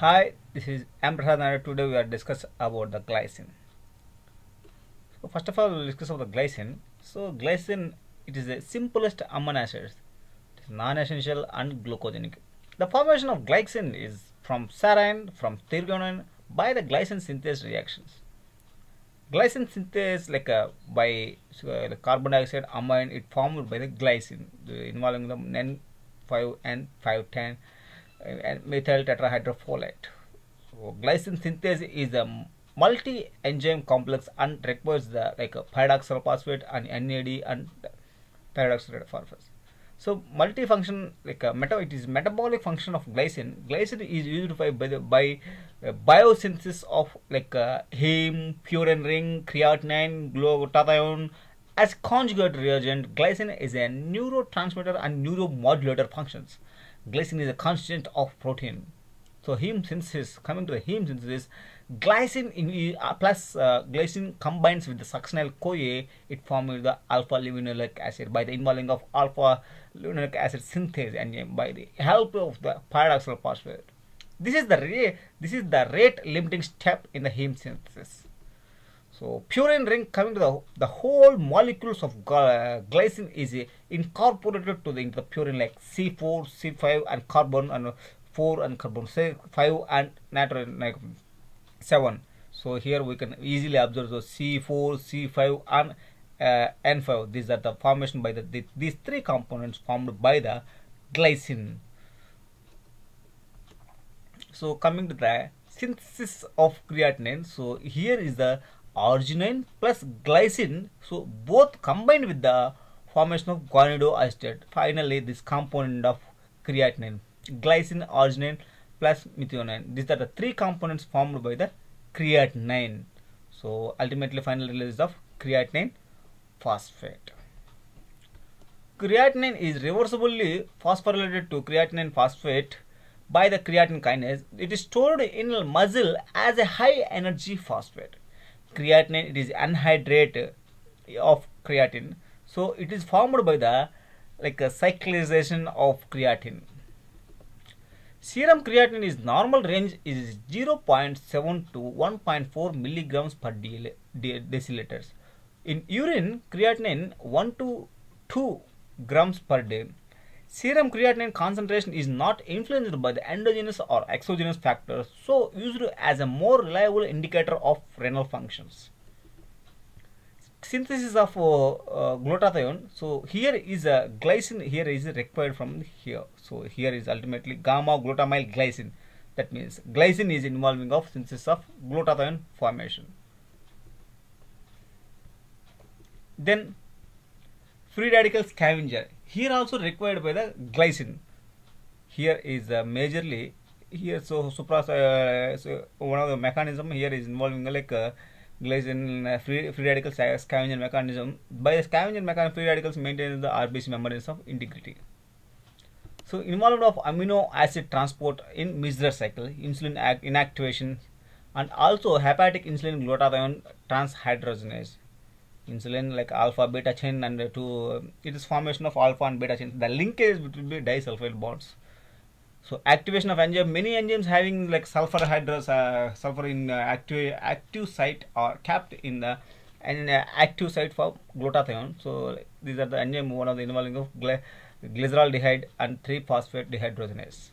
Hi, this is M. Prasad Today we are discuss about the glycine. So first of all, we'll discuss about the glycine. So glycine, it is the simplest amino acids. It is non-essential and glucogenic. The formation of glycine is from serine, from threonine by the glycine synthase reactions. Glycine synthase, like uh, by uh, the carbon dioxide amine, it formed by the glycine the, involving the N5 and 510 and methyl tetrahydrofolate. So glycine synthase is a multi-enzyme complex and requires the like a pyridoxal phosphate and NAD and pyridoxal phosphate. So multifunction like a meta it is metabolic function of glycine. Glycine is used by by, the, by uh, biosynthesis of like uh, heme, purine ring, creatinine, glutathione as conjugate reagent. Glycine is a neurotransmitter and neuromodulator functions glycine is a constituent of protein. So heme synthesis, coming to the heme synthesis, glycine in, uh, plus uh, glycine combines with the succinyl CoA, it forms the alpha linolenic acid by the involving of alpha linolenic acid synthase enzyme by the help of the pyridoxal phosphate. This is the this is the rate limiting step in the heme synthesis. So purine ring coming to the, the whole molecules of glycine is incorporated to the, into the purine like C4, C5 and carbon and 4 and carbon 5 and nitrogen like 7. So here we can easily observe the C4, C5 and uh, N5. These are the formation by the, the these three components formed by the glycine. So coming to the synthesis of creatinine. So here is the arginine plus glycine so both combined with the formation of guanidoacetate finally this component of creatinine glycine arginine plus methionine. These are the three components formed by the creatinine. So ultimately final release of creatinine phosphate. Creatinine is reversibly phosphorylated to creatinine phosphate by the creatine kinase. It is stored in muscle as a high energy phosphate creatinine it is anhydride uh, of creatine. So it is formed by the like a cyclization of creatine. Serum creatinine is normal range is 0.7 to 1.4 milligrams per deciliters. In urine creatinine 1 to 2 grams per day Serum creatinine concentration is not influenced by the endogenous or exogenous factors, so used as a more reliable indicator of renal functions. Synthesis of uh, uh, glutathione. So here is a glycine. Here is required from here. So here is ultimately gamma glutamyl glycine. That means glycine is involving of synthesis of glutathione formation. Then free radical scavenger here also required by the glycine. Here is uh, majorly here so supras uh, so one of the mechanism here is involving like uh, glycine uh, free, free radical scavenger mechanism. By the scavenger mechanism free radicals maintain the rbc membranes of integrity. So involvement of amino acid transport in Meister cycle insulin inactivation and also hepatic insulin glutathione transhydrogenase insulin like alpha beta chain and to it is formation of alpha and beta chain the linkage between the disulfide bonds. So activation of enzyme many enzymes having like sulfhydryl uh, sulfur in uh, active active site or capped in the and uh, active site for glutathione so these are the enzyme one of the involving of glyceraldehyde and 3 phosphate dehydrogenase.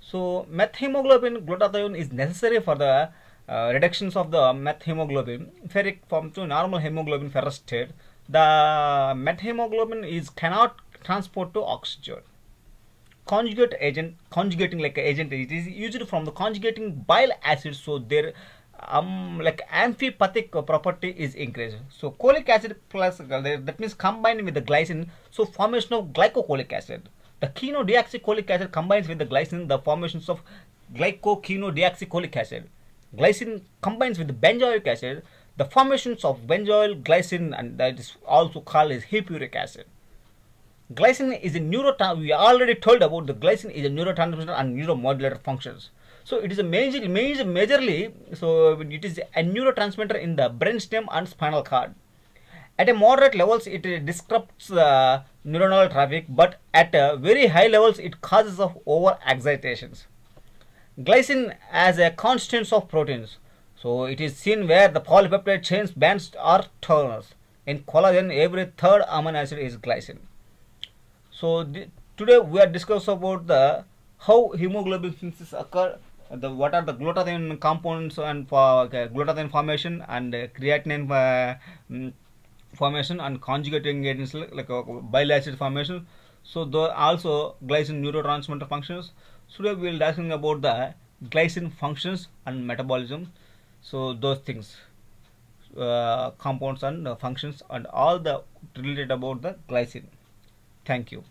So methemoglobin glutathione is necessary for the uh, reductions of the methemoglobin ferric form to normal hemoglobin ferrous state the methemoglobin is cannot transport to oxygen. Conjugate agent conjugating like agent it is used from the conjugating bile acid so there um like amphipathic property is increased. So cholic acid plus uh, that means combined with the glycine so formation of glycocholic acid. The cholic acid combines with the glycine the formations of glycocholic acid glycine combines with benzoic acid the formations of benzoyl glycine and that is also called as hippuric acid. Glycine is a neurotransmitter we already told about the glycine is a neurotransmitter and neuromodulator functions. So it is a major, major majorly so it is a neurotransmitter in the brainstem and spinal cord. At a moderate levels it disrupts uh, neuronal traffic but at very high levels it causes of over excitations glycine as a constants of proteins. So it is seen where the polypeptide chains bands are turners. In collagen, every third amino acid is glycine. So today we are discussing about the how hemoglobin synthesis occur, the what are the glutathione compounds and for okay, glutathione formation and uh, creatinine uh, mm, formation and conjugating ingredients like, like uh, bile acid formation. So the also glycine neurotransmitter functions. Today we will discussing about the glycine functions and metabolism. So those things. Uh, compounds and functions and all the related about the glycine. Thank you.